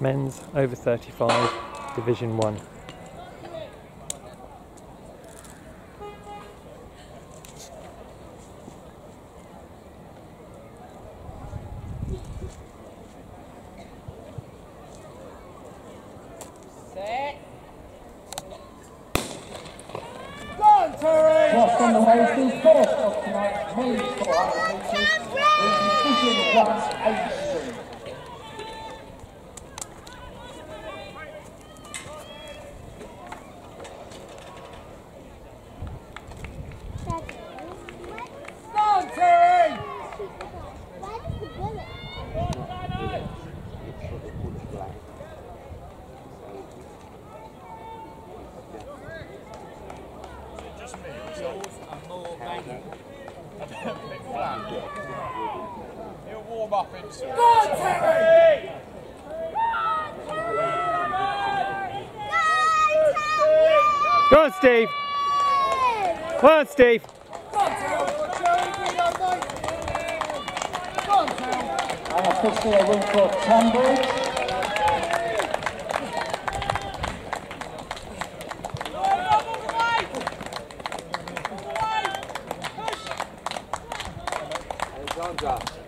men's over 35 division 1 Set. Go, Terry! Lost on the way, score. He'll warm up into it. Go, Terry! Go on, Steve! Go on, Steve! And officially a win for Tunbridge. Alexandra.